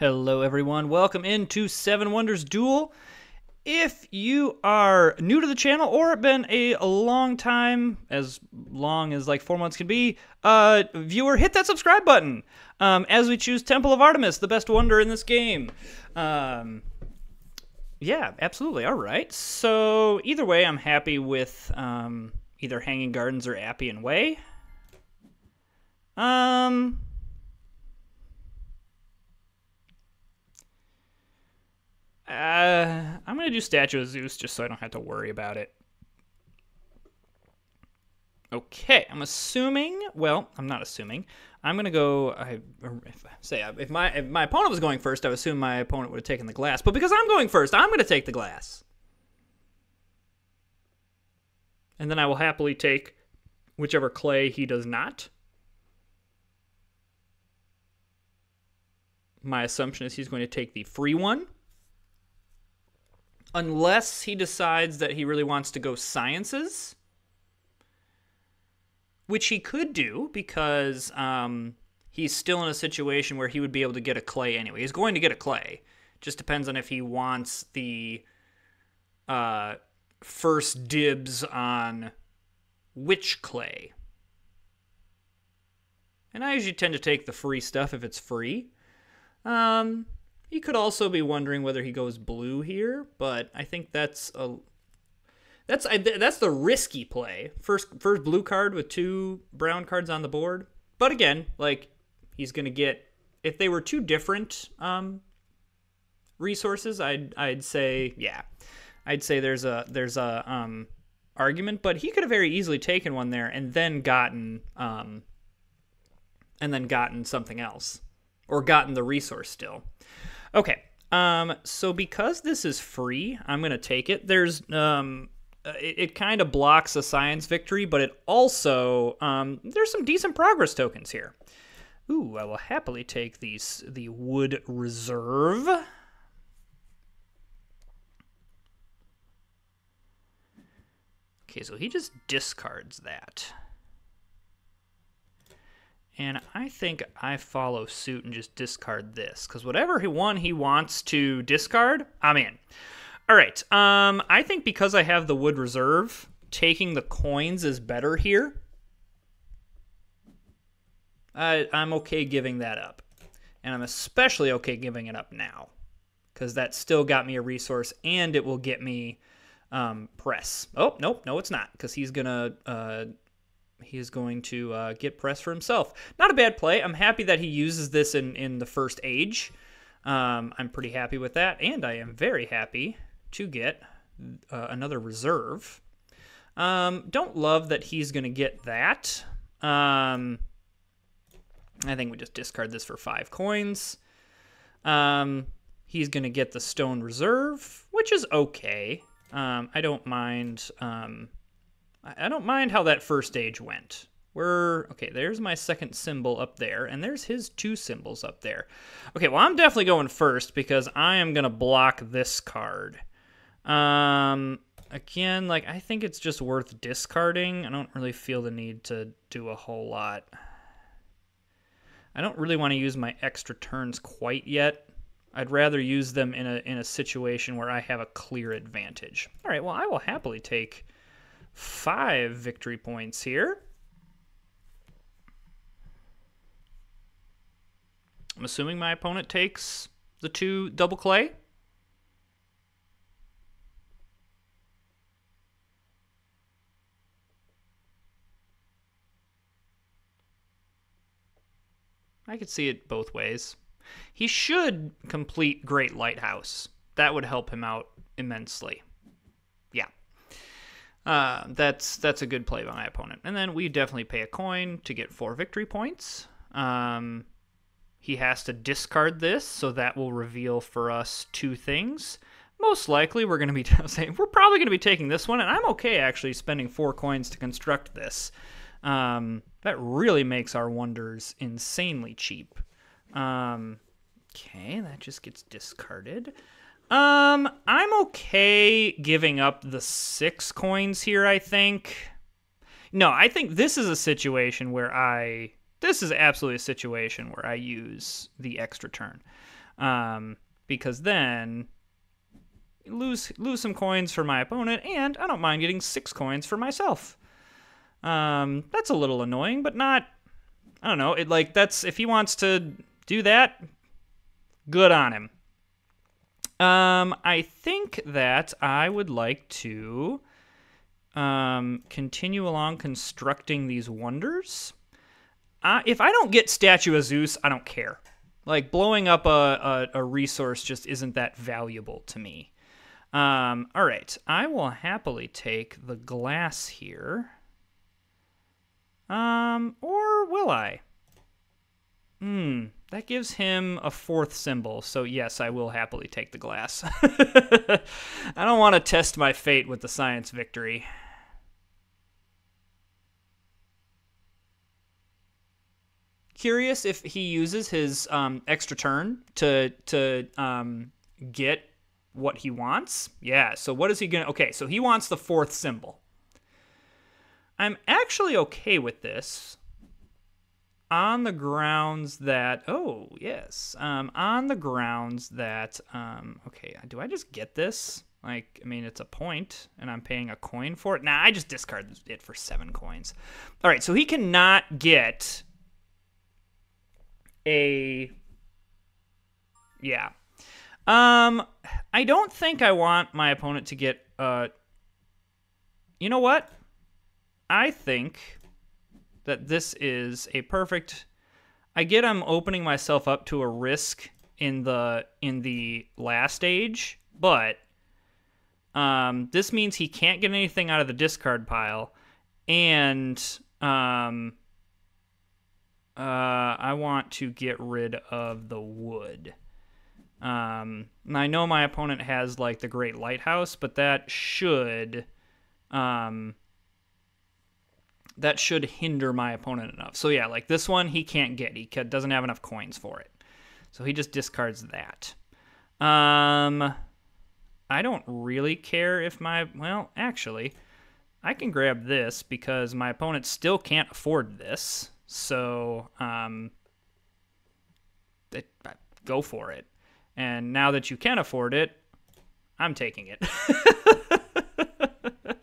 Hello, everyone. Welcome into Seven Wonders Duel. If you are new to the channel or been a, long time, as long as like four months can be, uh, viewer, hit that subscribe button um, as we choose Temple of Artemis, the best wonder in this game. Um, yeah, absolutely. All right. So either way, I'm happy with um, either Hanging Gardens or Appian Way. Um, Uh, I'm gonna do Statue of Zeus just so I don't have to worry about it. Okay, I'm assuming. Well, I'm not assuming. I'm gonna go. I if, say if my if my opponent was going first, I would assume my opponent would have taken the glass. But because I'm going first, I'm gonna take the glass, and then I will happily take whichever clay he does not. My assumption is he's going to take the free one unless he decides that he really wants to go sciences, which he could do because um, he's still in a situation where he would be able to get a clay anyway. He's going to get a clay. Just depends on if he wants the uh, first dibs on which clay. And I usually tend to take the free stuff if it's free. Um, he could also be wondering whether he goes blue here, but I think that's a that's that's the risky play. First first blue card with two brown cards on the board. But again, like he's going to get if they were two different um, resources, I'd I'd say yeah. I'd say there's a there's a um, argument, but he could have very easily taken one there and then gotten um, and then gotten something else or gotten the resource still. Okay. Um, so because this is free, I'm gonna take it. There's um, uh, it, it kind of blocks a science victory, but it also um, there's some decent progress tokens here. Ooh, I will happily take these the wood reserve. Okay, so he just discards that. And I think I follow suit and just discard this. Because whatever he one he wants to discard, I'm in. All right. Um, I think because I have the wood reserve, taking the coins is better here. I, I'm okay giving that up. And I'm especially okay giving it up now. Because that still got me a resource and it will get me um, press. Oh, nope, no, it's not. Because he's going to uh, he is going to uh, get press for himself. Not a bad play. I'm happy that he uses this in, in the first age. Um, I'm pretty happy with that. And I am very happy to get uh, another reserve. Um, don't love that he's going to get that. Um, I think we just discard this for five coins. Um, he's going to get the stone reserve, which is okay. Um, I don't mind um, I don't mind how that first stage went. We're, okay, there's my second symbol up there, and there's his two symbols up there. Okay, well, I'm definitely going first because I am going to block this card. Um, again, like, I think it's just worth discarding. I don't really feel the need to do a whole lot. I don't really want to use my extra turns quite yet. I'd rather use them in a in a situation where I have a clear advantage. All right, well, I will happily take five victory points here. I'm assuming my opponent takes the two double clay. I could see it both ways. He should complete Great Lighthouse. That would help him out immensely. Uh, that's that's a good play by my opponent. And then we definitely pay a coin to get four victory points. Um, he has to discard this, so that will reveal for us two things. Most likely, we're going to be saying we're probably going to be taking this one, and I'm okay actually spending four coins to construct this. Um, that really makes our wonders insanely cheap. Um, okay, that just gets discarded. Um, I'm okay giving up the six coins here, I think. No, I think this is a situation where I. This is absolutely a situation where I use the extra turn. um, because then lose lose some coins for my opponent, and I don't mind getting six coins for myself. Um, that's a little annoying, but not. I don't know. It like that's if he wants to do that, good on him. Um, I think that I would like to um, continue along constructing these wonders. Uh, if I don't get Statue of Zeus, I don't care. Like blowing up a, a, a resource just isn't that valuable to me. Um, all right, I will happily take the glass here. Um, or will I? Hmm, that gives him a fourth symbol, so yes, I will happily take the glass. I don't want to test my fate with the science victory. Curious if he uses his um, extra turn to to um, get what he wants. Yeah, so what is he to... Okay, so he wants the fourth symbol. I'm actually okay with this on the grounds that... Oh, yes. Um, on the grounds that... Um, okay, do I just get this? Like, I mean, it's a point, and I'm paying a coin for it. Nah, I just discard it for seven coins. All right, so he cannot get a... Yeah, um, I don't think I want my opponent to get. Uh, you know what? I think that this is a perfect. I get I'm opening myself up to a risk in the in the last stage, but um, this means he can't get anything out of the discard pile, and um, uh, I want to get rid of the wood. Um, and I know my opponent has like the Great Lighthouse, but that should, um, that should hinder my opponent enough. So yeah, like this one he can't get. He doesn't have enough coins for it, so he just discards that. Um, I don't really care if my well, actually, I can grab this because my opponent still can't afford this. So um, they, go for it. And now that you can afford it, I'm taking it.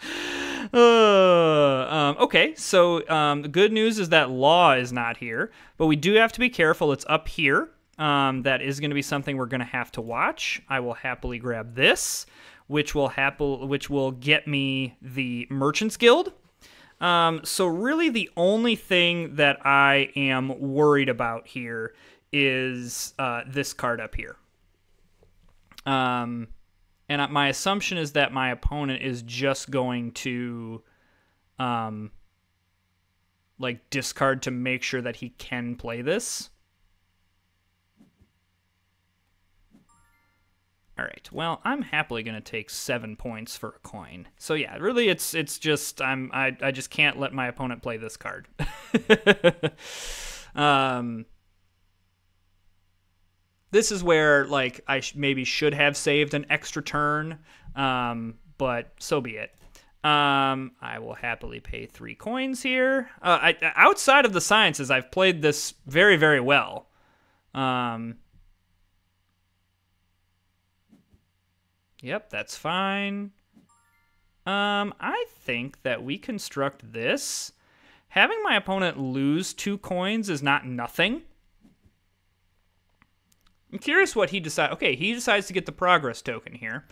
um, okay, so um, the good news is that law is not here, but we do have to be careful. It's up here. Um, that is going to be something we're going to have to watch. I will happily grab this, which will happily, which will get me the Merchants Guild. Um, so really, the only thing that I am worried about here is uh, this card up here. Um, and my assumption is that my opponent is just going to, um, like discard to make sure that he can play this. All right. Well, I'm happily going to take seven points for a coin. So yeah, really, it's it's just I'm I I just can't let my opponent play this card. um, this is where like I sh- maybe should have saved an extra turn, um, but so be it. Um, I will happily pay three coins here. Uh, I, outside of the sciences, I've played this very, very well. Um, yep, that's fine. Um, I think that we construct this. Having my opponent lose two coins is not nothing. I'm curious what he decides. Okay, he decides to get the progress token here.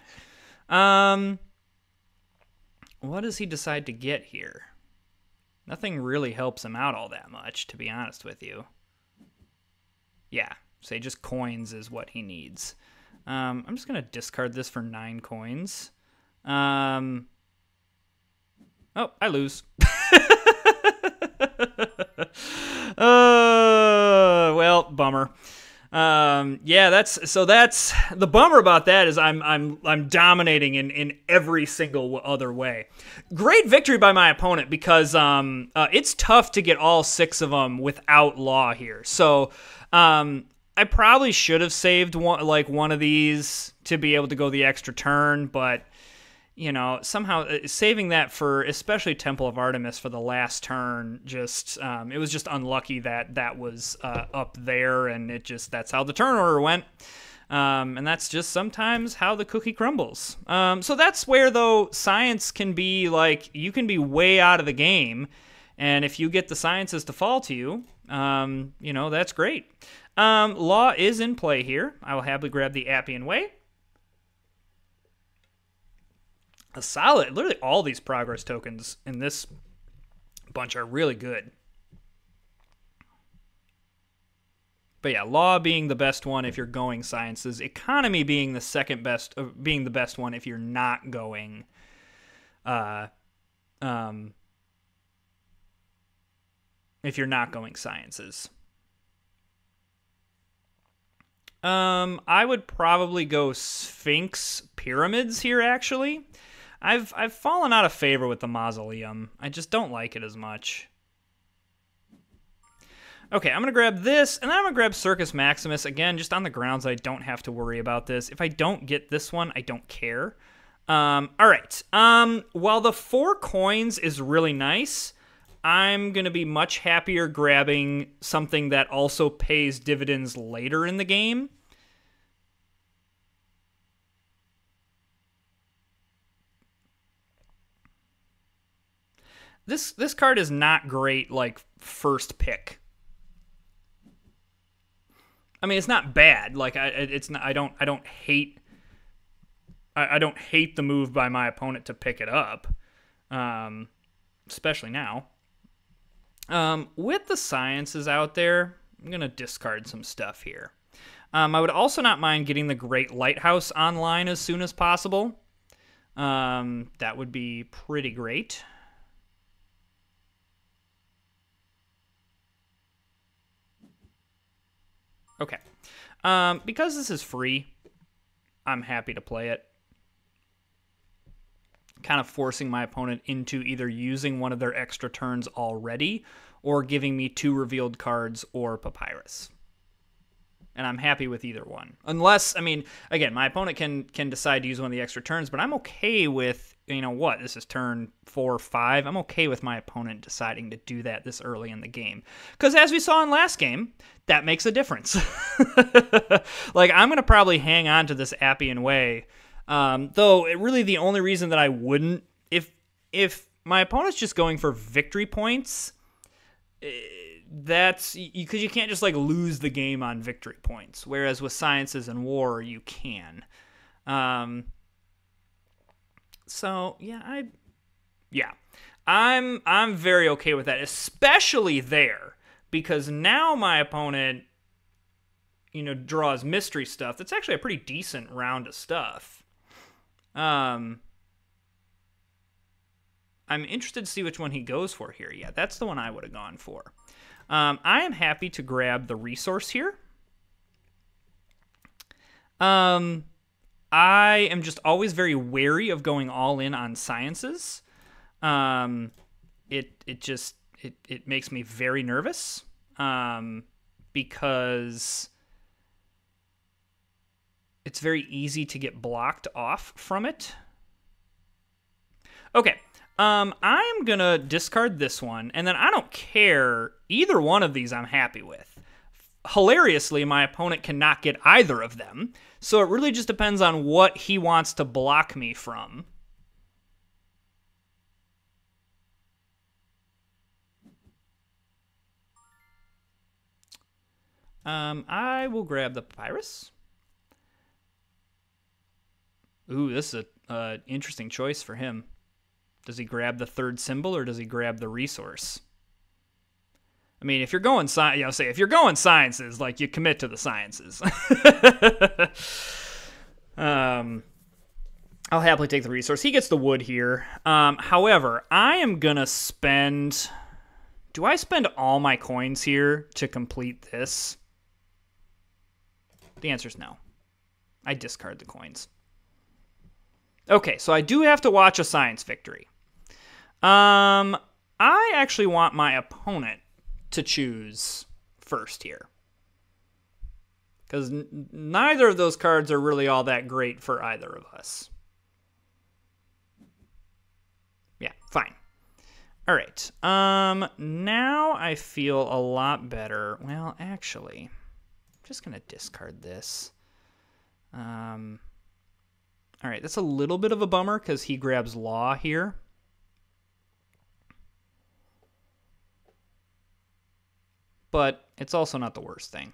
Um, what does he decide to get here? Nothing really helps him out all that much, to be honest with you. Yeah, say just coins is what he needs. Um, I'm just going to discard this for nine coins. Um, oh, I lose. uh, well, bummer. Um, yeah, that's so. That's the bummer about that is I'm I'm I'm dominating in in every single other way. Great victory by my opponent because um uh, it's tough to get all six of them without law here. So um I probably should have saved one like one of these to be able to go the extra turn, but you know, somehow uh, saving that for especially Temple of Artemis for the last turn, just um, it was just unlucky that that was uh, up there, and it just that's how the turn order went. Um, and that's just sometimes how the cookie crumbles. Um, so that's where, though, science can be like, you can be way out of the game. And if you get the sciences to fall to you, um, you know, that's great. Um, law is in play here. I will happily grab the Appian Way. A solid, literally all these progress tokens in this bunch are really good. But yeah, law being the best one if you're going sciences, economy being the second best, uh, being the best one if you're not going, uh, um, if you're not going sciences. Um, I would probably go Sphinx pyramids here. Actually, I've I've fallen out of favor with the mausoleum. I just don't like it as much. Okay, I'm to grab this, and then I'm to grab Circus Maximus, again, just on the grounds I don't have to worry about this. If I don't get this one, I don't care. Um, all right. Um, while the four coins is really nice, I'm to be much happier grabbing something that also pays dividends later in the game. This this card is not great like first pick. I mean, it's not bad. Like I, it's not. I don't. I don't hate. I, I don't hate the move by my opponent to pick it up, um, especially now. Um, with the sciences out there, I'm gonna discard some stuff here. Um, I would also not mind getting the Great Lighthouse online as soon as possible. Um, that would be pretty great. Okay. Um, because this is free, I'm happy to play it. Kind of forcing my opponent into either using one of their extra turns already or giving me two revealed cards or papyrus. And I'm happy with either one. Unless, I mean, again, my opponent can can decide to use one of the extra turns, but I'm okay with you know what, this is turn four or five. I'm okay with my opponent deciding to do that this early in the game. Because as we saw in last game, that makes a difference. like, I'm going to probably hang on to this Appian way. Um, though, it really the only reason that I wouldn't, if if my opponent's just going for victory points, eh, that's because you, you can't just like lose the game on victory points. Whereas with sciences and war, you can. Um, so yeah, I yeah. I'm I'm very okay with that, especially there because now my opponent you know draws mystery stuff. That's actually a pretty decent round of stuff. Um I'm interested to see which one he goes for here. Yeah, that's the one I would have gone for. Um, I am happy to grab the resource here. Um, I am just always very wary of going all in on sciences. Um, it it just it it makes me very nervous um, because it's very easy to get blocked off from it. Okay, um, I'm gonna discard this one, and then I don't care either one of these. I'm happy with hilariously, my opponent cannot get either of them. So it really just depends on what he wants to block me from. Um, I will grab the papyrus. Ooh, this is an uh, interesting choice for him. Does he grab the third symbol or does he grab the resource? I mean, if you're going science, you know, say if you're going sciences, like you commit to the sciences. um, I'll happily take the resource. He gets the wood here. Um, however, I am gonna spend. Do I spend all my coins here to complete this? The answer is no. I discard the coins. Okay, so I do have to watch a science victory. Um, I actually want my opponent to choose first here. Because n- neither of those cards are really all that great for either of us. Yeah, fine. All right. Um, now I feel a lot better. Well, actually, I'm just to discard this. Um, all right, that's a little bit of a bummer because he grabs law here. But it's also not the worst thing.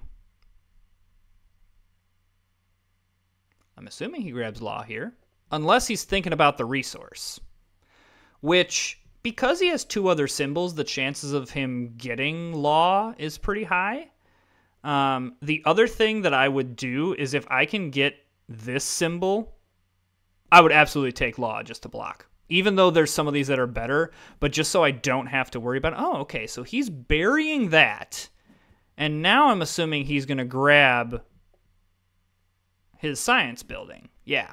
I'm assuming he grabs law here, unless he's thinking about the resource. Which, because he has two other symbols, the chances of him getting law is pretty high. Um, the other thing that I would do is if I can get this symbol, I would absolutely take law just to block. Even though there's some of these that are better, but just so I don't have to worry about, oh, okay, so he's burying that. And now I'm assuming he's going to grab his science building. Yeah.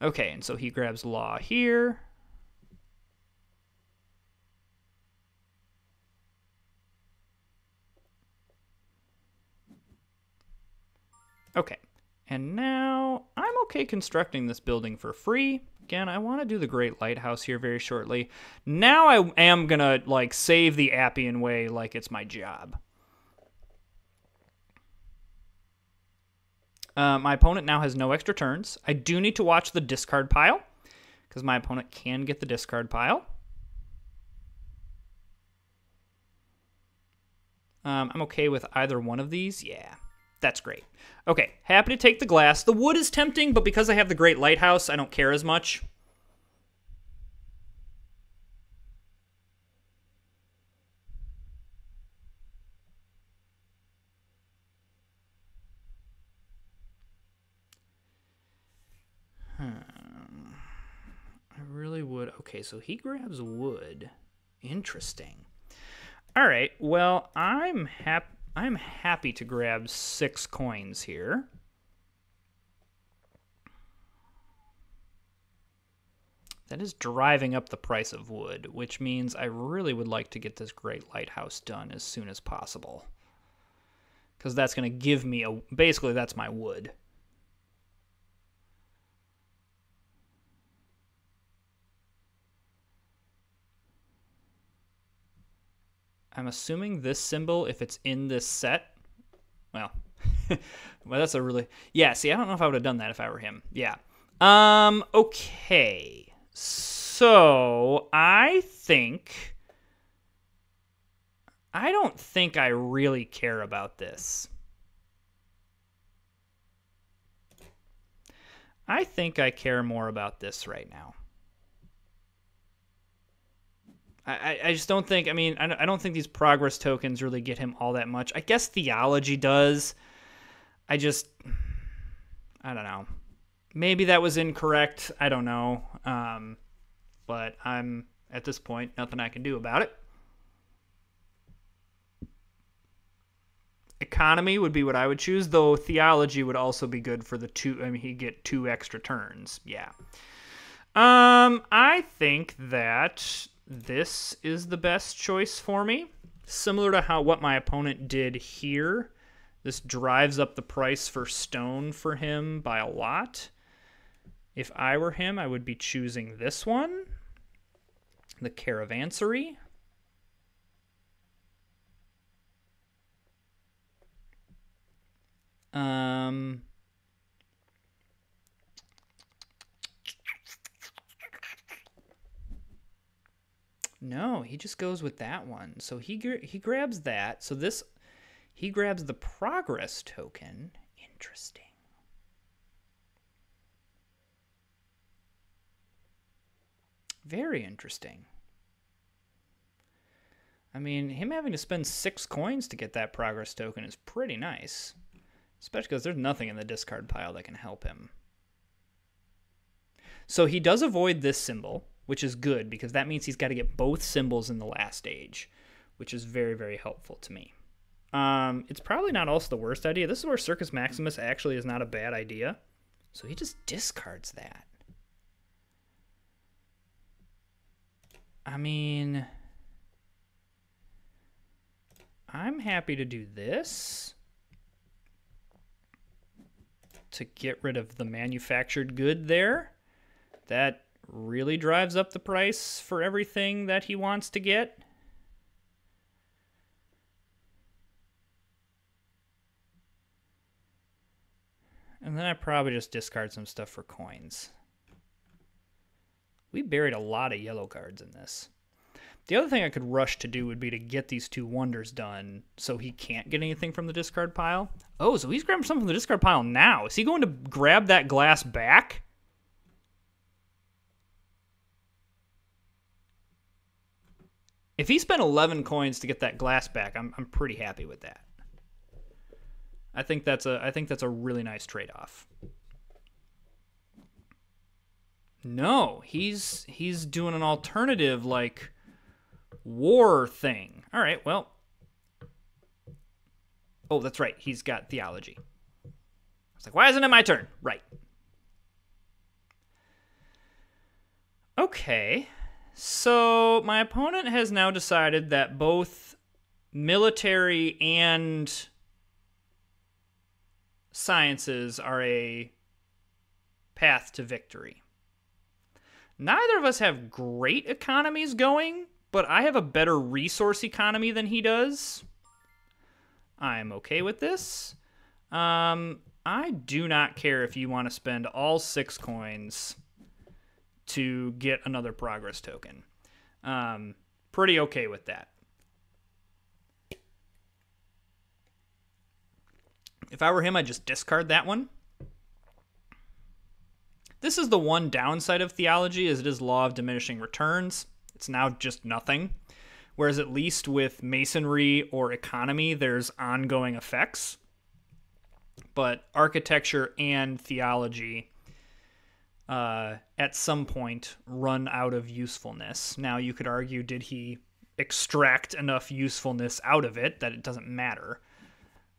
Okay, and so he grabs law here. Okay, and now I'm okay constructing this building for free. Again, I want to do the Great Lighthouse here very shortly. Now I am going to like save the Appian Way like it's my job. Uh, my opponent now has no extra turns. I do need to watch the discard pile because my opponent can get the discard pile. Um, I'm okay with either one of these. Yeah. That's great. Okay, happy to take the glass. The wood is tempting, but because I have the Great Lighthouse, I don't care as much. Hmm. I really would. Okay, so he grabs wood. Interesting. All right, well, I'm happy I'm happy to grab six coins here. That is driving up the price of wood, which means I really would like to get this great lighthouse done as soon as possible. Because that's going to give me a... Basically, that's my wood. I'm assuming this symbol, if it's in this set, well, well, that's a really, yeah, see, I don't know if I would have done that if I were him. Yeah. Um, okay. So, I think, I don't think I really care about this. I think I care more about this right now. I, I just don't think. I mean, I don't think these progress tokens really get him all that much. I guess theology does. I just, I don't know. Maybe that was incorrect. I don't know. Um, but I'm at this point nothing I can do about it. Economy would be what I would choose, though theology would also be good for the two. I mean, he get two extra turns. Yeah. Um, I think that this is the best choice for me. Similar to how what my opponent did here. This drives up the price for stone for him by a lot. If I were him, I would be choosing this one, the Caravansary. Um, No, he just goes with that one. So he he grabs that. So this he grabs the progress token. Interesting. Very interesting. I mean, him having to spend six coins to get that progress token is pretty nice. Especially because there's nothing in the discard pile that can help him. So he does avoid this symbol which is good because that means he's got to get both symbols in the last stage, which is very, very helpful to me. Um, it's probably not also the worst idea. This is where Circus Maximus actually is not a bad idea. So he just discards that. I mean, I'm happy to do this to get rid of the manufactured good there. That really drives up the price for everything that he wants to get. And then I probably just discard some stuff for coins. We buried a lot of yellow cards in this. The other thing I could rush to do would be to get these two wonders done so he can't get anything from the discard pile. Oh, so he's grabbing something from the discard pile now. Is he going to grab that glass back? If he spent 11 coins to get that glass back, I'm, I'm pretty happy with that. I think that's a I think that's a really nice trade-off. No, he's he's doing an alternative like war thing. All right, well. Oh, that's right. He's got theology. I was like, why isn't it my turn? Right. Okay. So my opponent has now decided that both military and sciences are a path to victory. Neither of us have great economies going, but I have a better resource economy than he does. I'm okay with this. Um, I do not care if you want to spend all six coins to get another progress token. Um, pretty okay with that. If I were him, I'd just discard that one. This is the one downside of theology is it is law of diminishing returns. It's now just nothing. Whereas at least with masonry or economy, there's ongoing effects. But architecture and theology uh, at some point run out of usefulness. Now, you could argue, did he extract enough usefulness out of it that it doesn't matter?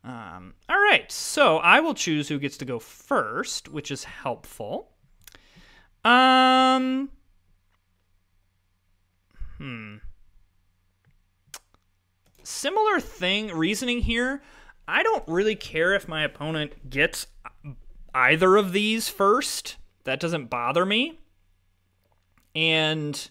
Um, all right, so I will choose who gets to go first, which is helpful. Um, hmm. Similar thing, reasoning here. I don't really care if my opponent gets either of these first. That doesn't bother me. And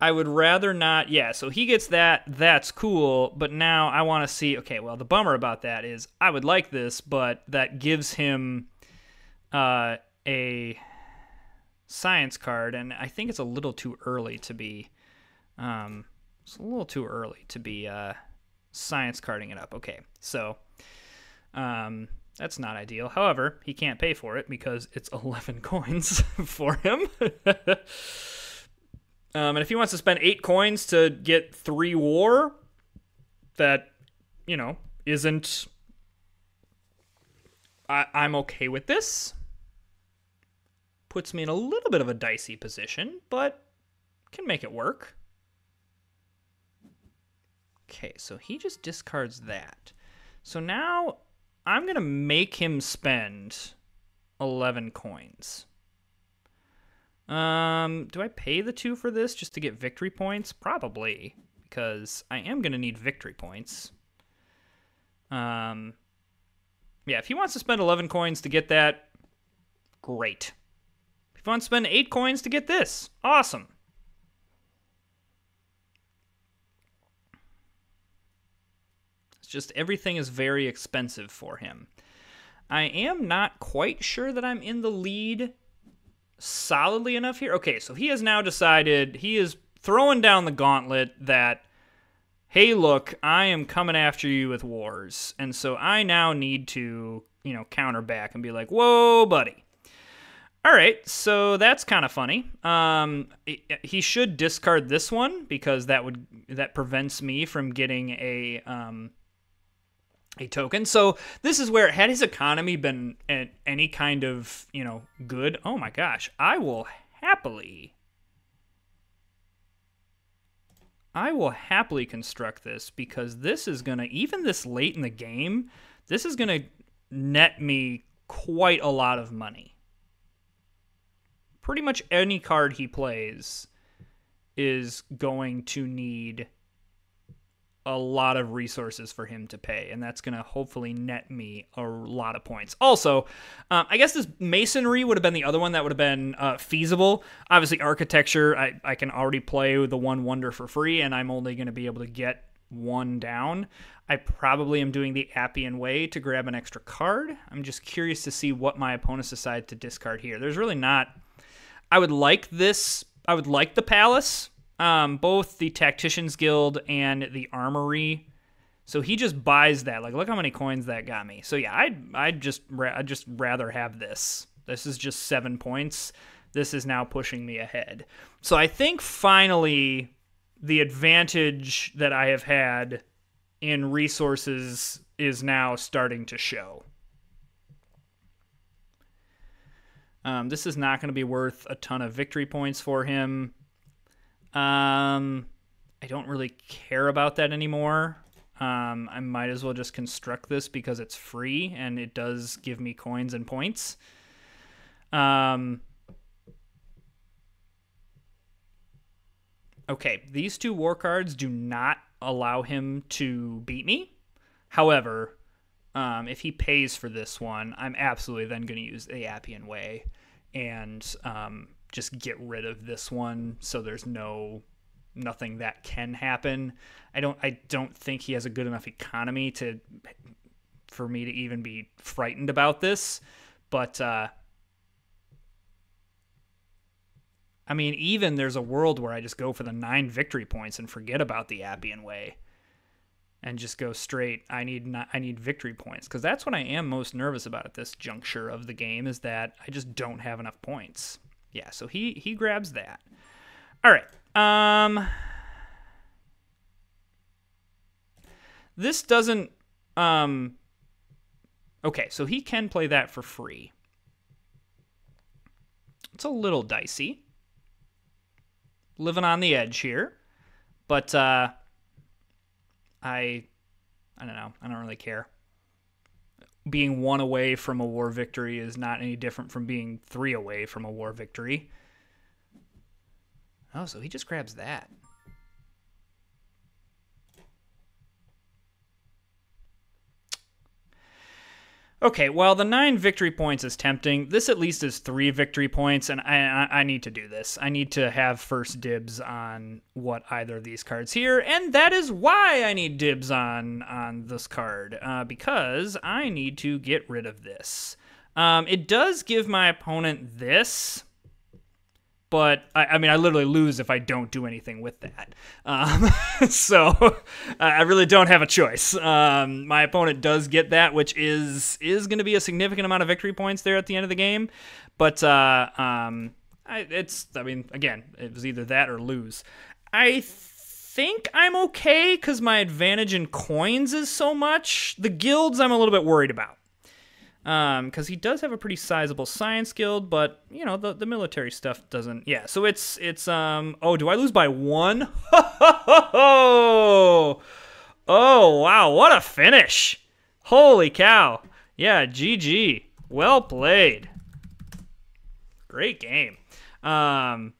I would rather not. Yeah, so he gets that. That's cool. But now I want to see. Okay, well, the bummer about that is I would like this, but that gives him uh, a science card, and I think it's a little too early to be. Um, it's a little too early to be uh, science carding it up. Okay, so um, that's not ideal. However, he can't pay for it because it's 11 coins for him. Um, and if he wants to spend eight coins to get three war, that, you know, isn't. I, I'm okay with this. Puts me in a little bit of a dicey position, but can make it work. Okay, so he just discards that. So now I'm going to make him spend 11 coins. Um, do I pay the two for this just to get victory points? Probably, because I am going to need victory points. Um, yeah, if he wants to spend 11 coins to get that, great. If he wants to spend 8 coins to get this, awesome. Just everything is very expensive for him. I am not quite sure that I'm in the lead solidly enough here. Okay, so he has now decided he is throwing down the gauntlet that hey, look, I am coming after you with wars. And so I now need to, you know, counter back and be like, whoa, buddy. All right, so that's kind of funny. Um, he should discard this one because that would that prevents me from getting a um, a token. So this is where had his economy been at any kind of, you know, good, oh my gosh, I will happily I will happily construct this because this is going to even this late in the game, this is going to net me quite a lot of money. Pretty much any card he plays is going to need a lot of resources for him to pay, and that's going to hopefully net me a lot of points. Also, um, I guess this masonry would have been the other one that would have been uh, feasible. Obviously, architecture, I, I can already play the one wonder for free, and I'm only going to be able to get one down. I probably am doing the Appian way to grab an extra card. I'm just curious to see what my opponents decide to discard here. There's really not. I would like this. I would like the Palace, um, both the Tacticians Guild and the Armory. So he just buys that. Like, look how many coins that got me. So yeah, I'd I'd just I'd just rather have this. This is just seven points. This is now pushing me ahead. So I think finally the advantage that I have had in resources is now starting to show. Um, this is not going to be worth a ton of victory points for him. Um, I don't really care about that anymore. Um, I might as well just construct this because it's free and it does give me coins and points. Um, okay, these two war cards do not allow him to beat me. However, um, if he pays for this one, I'm absolutely then going to use the Appian way and um, just get rid of this one so there's no nothing that can happen. I don't I don't think he has a good enough economy to for me to even be frightened about this, but uh, I mean, even there's a world where I just go for the nine victory points and forget about the Appian way, and just go straight. I need not, I need victory points because that's what I am most nervous about at this juncture of the game is that I just don't have enough points. Yeah, so he he grabs that. All right. Um. This doesn't. Um. Okay, so he can play that for free. It's a little dicey living on the edge here. But uh, I, I don't know. I don't really care. Being one away from a war victory is not any different from being three away from a war victory. Oh, so he just grabs that. Okay, well, the nine victory points is tempting. This at least is three victory points, and I, I need to do this. I need to have first dibs on what either of these cards here, and that is why I need dibs on on this card uh, because I need to get rid of this. Um, it does give my opponent this, but I, I, mean, I literally lose if I don't do anything with that. Um, so I really don't have a choice. Um, my opponent does get that, which is is going to be a significant amount of victory points there at the end of the game. But uh, um, I, it's, I mean, again, it was either that or lose. I think I'm okay because my advantage in coins is so much. The guilds, I'm a little bit worried about because um, he does have a pretty sizable science guild, but you know the the military stuff doesn't. Yeah, so it's it's um. Oh, do I lose by one? oh, oh wow! What a finish! Holy cow! Yeah, GG. Well played. Great game. Um.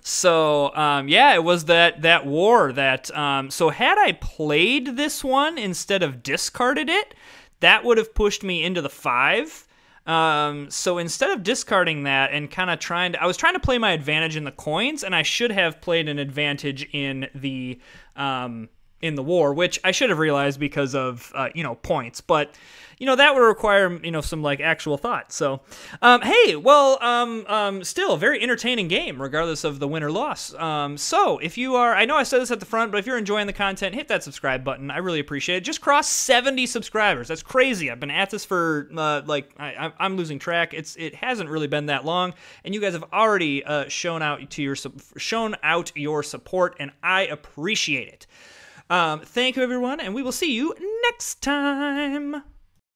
So um, yeah, it was that that war that um, so had I played this one instead of discarded it, that would have pushed me into the five. Um, so instead of discarding that and kind of trying to, I was trying to play my advantage in the coins, and I should have played an advantage in the um, in the war, which I should have realized because of uh, you know points. But you know that would require you know some like actual thought. So, um, hey, well, um, um, still a very entertaining game, regardless of the win or loss. Um, so if you are, I know I said this at the front, but if you're enjoying the content, hit that subscribe button. I really appreciate it. Just cross 70 subscribers. That's crazy. I've been at this for uh, like I, am losing track. It's it hasn't really been that long, and you guys have already uh, shown out to your shown out your support, and I appreciate it. Um, thank you, everyone, and we will see you next time.